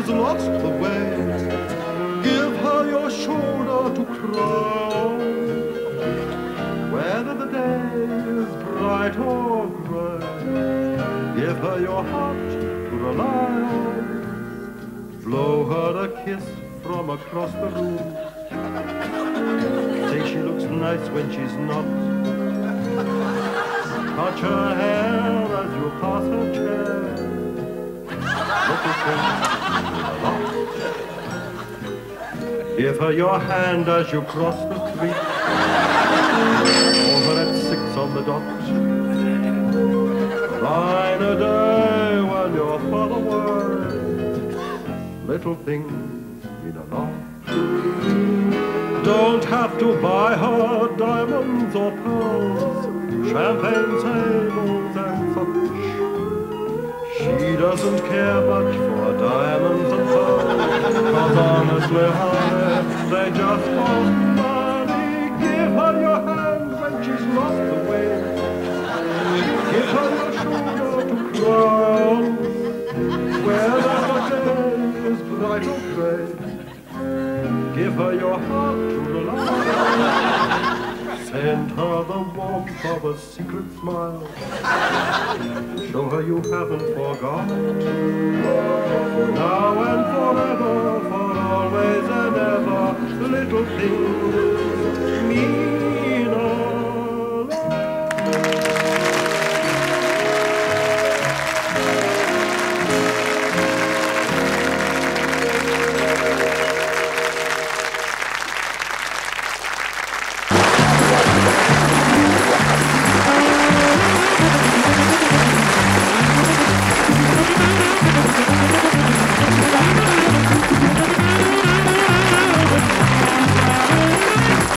is lost the way. Give her your shoulder to cry on. Whether the day is bright or gray, give her your heart to rely on. Blow her a kiss from across the room. Say she looks nice when she's not. Touch her hair as you pass her chair. Little thing with Give her your hand as you cross the street. Over at six on the dot. Line a day when your works. Little things mean a lot. Don't have to buy her diamonds or pearls, champagne tables and such. She doesn't care much for diamonds and pearls, cause honestly, just cost money. Give her your hand when she's lost the way. Give her your shoulder to cry on, whether the day is bright or gray. Give her your heart to rely on. Send her the warmth of a secret smile. Show her you haven't forgotten. Little things mean